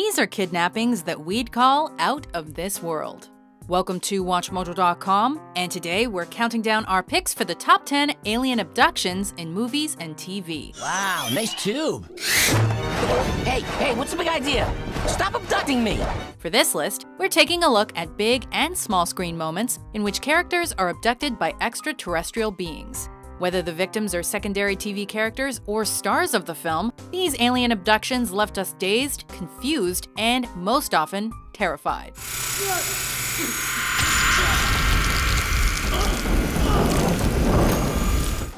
These are kidnappings that we'd call out of this world. Welcome to WatchMojo.com, and today we're counting down our picks for the top 10 alien abductions in movies and TV. Wow, nice tube. Hey, hey, what's the big idea? Stop abducting me! For this list, we're taking a look at big and small screen moments in which characters are abducted by extraterrestrial beings. Whether the victims are secondary TV characters or stars of the film, these alien abductions left us dazed, confused, and most often, terrified.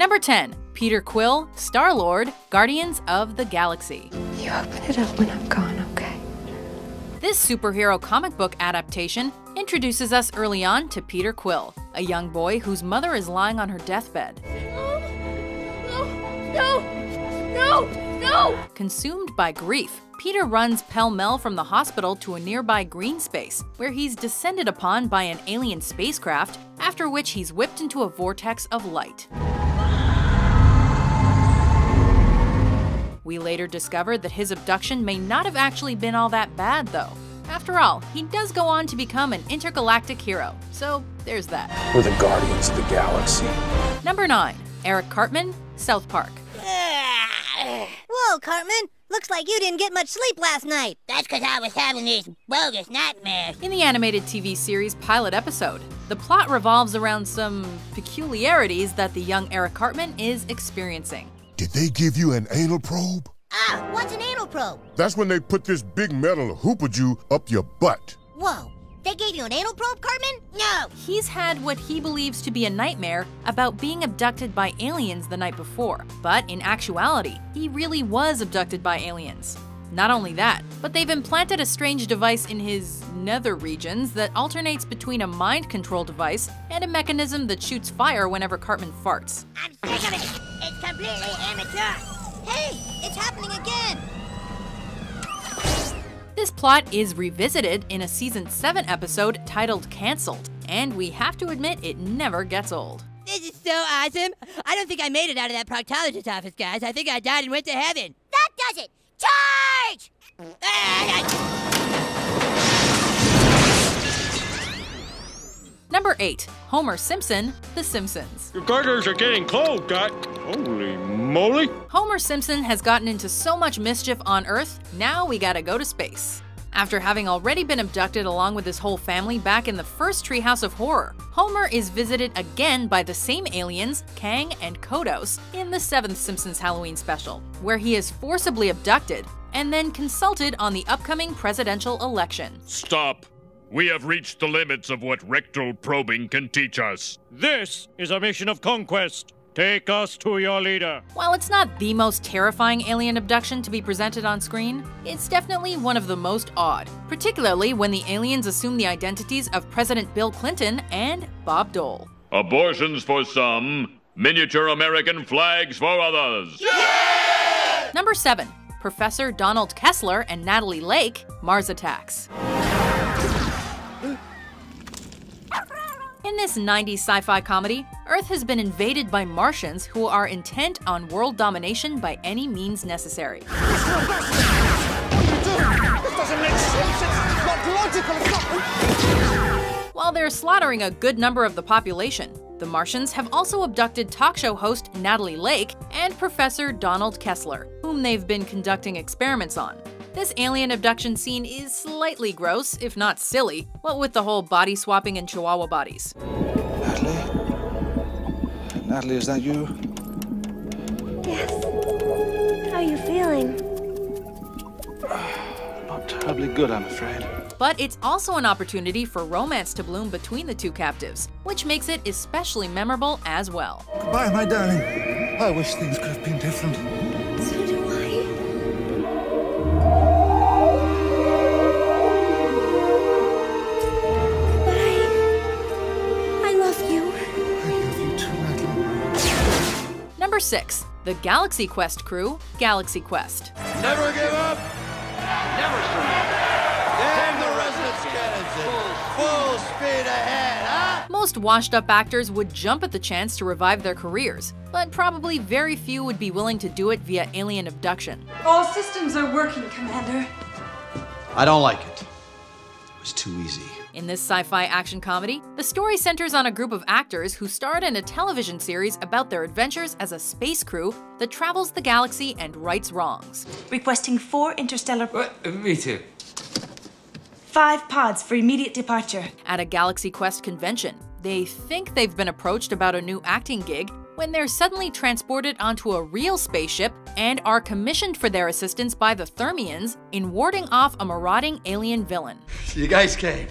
Number 10. Peter Quill, Star Lord, Guardians of the Galaxy. You open it up when I'm gone? This superhero comic book adaptation introduces us early on to Peter Quill, a young boy whose mother is lying on her deathbed. No! No! No! Consumed by grief, Peter runs pell mell from the hospital to a nearby green space, where he's descended upon by an alien spacecraft, after which he's whipped into a vortex of light. We later discovered that his abduction may not have actually been all that bad, though. After all, he does go on to become an intergalactic hero, so there's that. We're the Guardians of the Galaxy. Number 9. Eric Cartman, South Park. Whoa, Cartman! Looks like you didn't get much sleep last night. That's because I was having these bogus nightmares. In the animated TV series pilot episode, the plot revolves around some peculiarities that the young Eric Cartman is experiencing. Did they give you an anal probe? Ah, what's an anal probe? That's when they put this big metal hoopajou up your butt. Whoa, they gave you an anal probe, Cartman? No! He's had what he believes to be a nightmare about being abducted by aliens the night before, but in actuality, he really was abducted by aliens. Not only that, but they've implanted a strange device in his nether regions that alternates between a mind control device and a mechanism that shoots fire whenever Cartman farts. I'm sick of it. It's completely amateur. Hey, it's happening again! This plot is revisited in a season 7 episode titled Cancelled, and we have to admit it never gets old. This is so awesome. I don't think I made it out of that proctologist office, guys. I think I died and went to heaven. That does it! Charge! Number 8. Homer Simpson, The Simpsons. Your garters are getting cold, Dot. Holy moly. Homer Simpson has gotten into so much mischief on Earth, now we gotta go to space. After having already been abducted along with his whole family back in the first Treehouse of Horror, Homer is visited again by the same aliens, Kang and Kodos, in the seventh Simpsons Halloween special, where he is forcibly abducted and then consulted on the upcoming presidential election. Stop. We have reached the limits of what rectal probing can teach us. This is a mission of conquest. Take us to your leader. While it's not the most terrifying alien abduction to be presented on screen, it's definitely one of the most odd, particularly when the aliens assume the identities of President Bill Clinton and Bob Dole. Abortions for some, miniature American flags for others. Number 7. Professor Donald Kessler and Natalie Lake, Mars Attacks. In this 90s sci fi comedy, Earth has been invaded by Martians who are intent on world domination by any means necessary. While they're slaughtering a good number of the population, the Martians have also abducted talk show host Natalie Lake and Professor Donald Kessler, whom they've been conducting experiments on. This alien abduction scene is slightly gross, if not silly, what with the whole body swapping and chihuahua bodies. Natalie? Natalie, is that you? Yes. How are you feeling? Not terribly good, I'm afraid. But it's also an opportunity for romance to bloom between the two captives, which makes it especially memorable as well. Goodbye, my darling. I wish things could have been different. 6. The Galaxy Quest crew, Galaxy Quest. Never give up. Never surrender. Damn the residence cannons. Full speed ahead, huh? Most washed up actors would jump at the chance to revive their careers, but probably very few would be willing to do it via alien abduction. All systems are working, Commander. I don't like it. It was too easy. In this sci fi action comedy, the story centers on a group of actors who starred in a television series about their adventures as a space crew that travels the galaxy and rights wrongs. Requesting four interstellar. Uh, me too. Five pods for immediate departure. At a Galaxy Quest convention, they think they've been approached about a new acting gig when they're suddenly transported onto a real spaceship and are commissioned for their assistance by the Thermians in warding off a marauding alien villain. You guys came.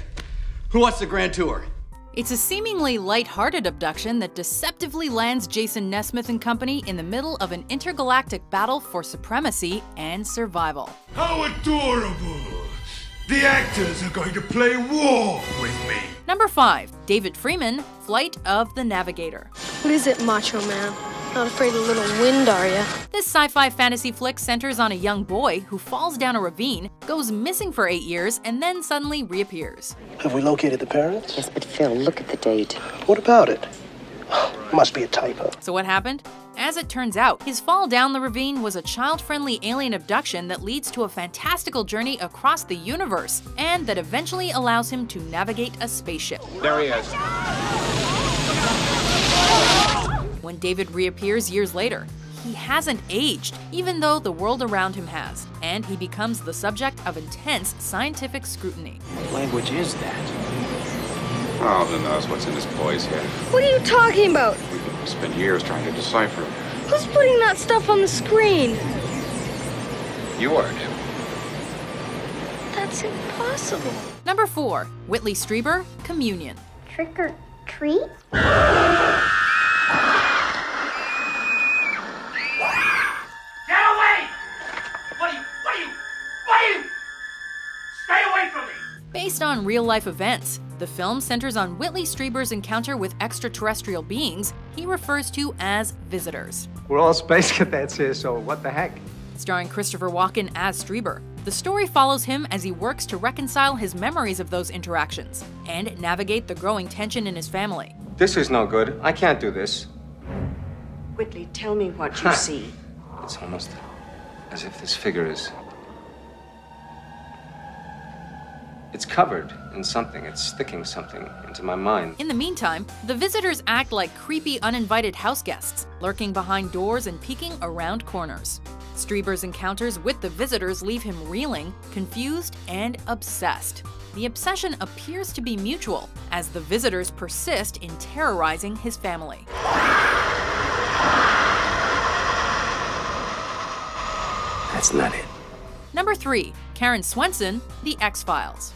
Who wants the grand tour? It's a seemingly light-hearted abduction that deceptively lands Jason Nesmith and company in the middle of an intergalactic battle for supremacy and survival. How adorable! The actors are going to play war with me. Number 5. David Freeman, Flight of the Navigator. What is it, Macho Man? Not afraid of a little wind, are ya? This sci-fi fantasy flick centers on a young boy who falls down a ravine, goes missing for eight years, and then suddenly reappears. Have we located the parents? Yes, but Phil, look at the date. What about it? Must be a typo. So what happened? As it turns out, his fall down the ravine was a child-friendly alien abduction that leads to a fantastical journey across the universe, and that eventually allows him to navigate a spaceship. There he is. When David reappears years later, he hasn't aged, even though the world around him has, and he becomes the subject of intense scientific scrutiny. What language is that? Oh, who knows what's in this boy's head? What are you talking about? We've spent years trying to decipher it. Who's putting that stuff on the screen? You are, Jim. That's impossible. Number 4. Whitley Strieber, Communion. Trick or treat? Based on real-life events, the film centers on Whitley Strieber's encounter with extraterrestrial beings he refers to as visitors. We're all space cadets here, so what the heck? Starring Christopher Walken as Strieber, the story follows him as he works to reconcile his memories of those interactions and navigate the growing tension in his family. This is no good. I can't do this. Whitley, tell me what you see. It's almost as if this figure is. It's covered in something. It's sticking something into my mind. In the meantime, the visitors act like creepy, uninvited house guests, lurking behind doors and peeking around corners. Strieber's encounters with the visitors leave him reeling, confused, and obsessed. The obsession appears to be mutual, as the visitors persist in terrorizing his family. That's not it. Number 3. Karen Swenson, The X-Files.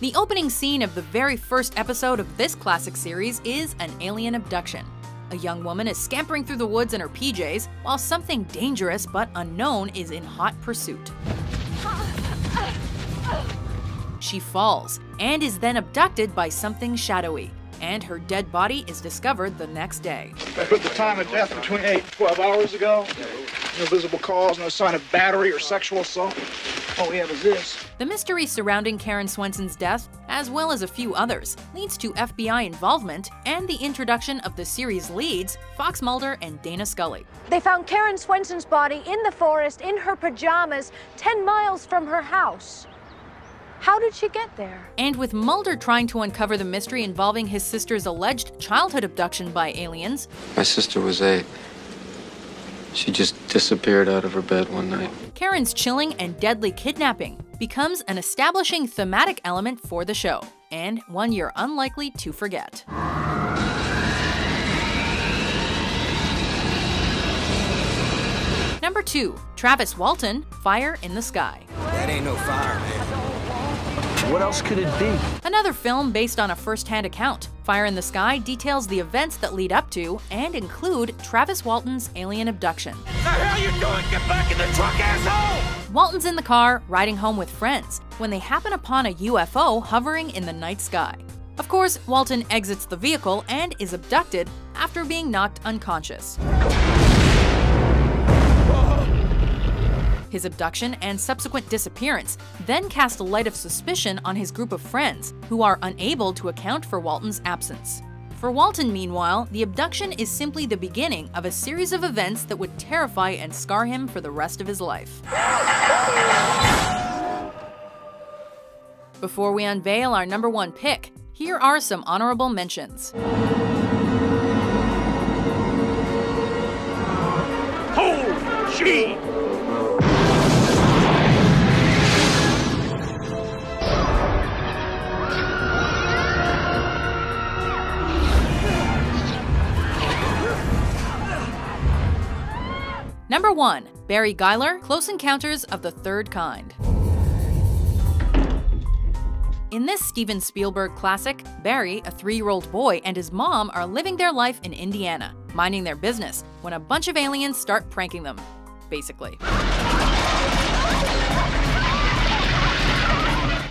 The opening scene of the very first episode of this classic series is an alien abduction. A young woman is scampering through the woods in her PJs while something dangerous but unknown is in hot pursuit. She falls and is then abducted by something shadowy, and her dead body is discovered the next day. I put the time of death between 8 and 12 hours ago. No visible cause, no sign of battery or sexual assault. All we have is this. The mystery surrounding Karen Swenson's death, as well as a few others, leads to FBI involvement and the introduction of the series leads, Fox Mulder and Dana Scully. They found Karen Swenson's body in the forest in her pajamas 10 miles from her house. How did she get there? And with Mulder trying to uncover the mystery involving his sister's alleged childhood abduction by aliens, My sister was a. She just disappeared out of her bed one night. Karen's chilling and deadly kidnapping becomes an establishing thematic element for the show, and one you're unlikely to forget. Number 2. Travis Walton, Fire in the Sky. That ain't no fire, man. What else could it be? Another film based on a first-hand account. Fire in the Sky details the events that lead up to and include Travis Walton's alien abduction. The hell you doing? Get back in the truck, asshole! Walton's in the car, riding home with friends, when they happen upon a UFO hovering in the night sky. Of course, Walton exits the vehicle and is abducted after being knocked unconscious. His abduction and subsequent disappearance then cast a light of suspicion on his group of friends, who are unable to account for Walton's absence. For Walton, meanwhile, the abduction is simply the beginning of a series of events that would terrify and scar him for the rest of his life. Before we unveil our number one pick, here are some honorable mentions. Hold! Number 1. Barry Guiler, Close Encounters of the Third Kind. In this Steven Spielberg classic, Barry, a three year old boy, and his mom are living their life in Indiana, minding their business, when a bunch of aliens start pranking them. Basically.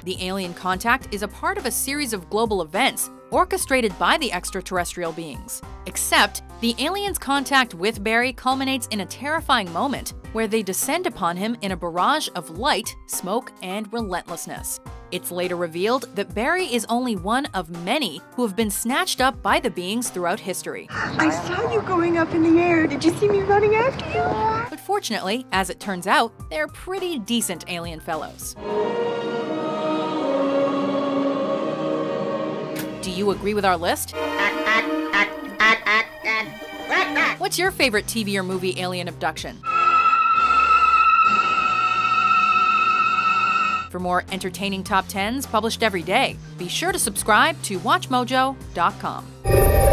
The alien contact is a part of a series of global events orchestrated by the extraterrestrial beings. Except, the aliens' contact with Barry culminates in a terrifying moment where they descend upon him in a barrage of light, smoke, and relentlessness. It's later revealed that Barry is only one of many who have been snatched up by the beings throughout history. I saw you going up in the air. Did you see me running after you? But fortunately, as it turns out, they're pretty decent alien fellows. Do you agree with our list? What's your favorite TV or movie alien abduction? For more entertaining top 10s published every day, be sure to subscribe to WatchMojo.com.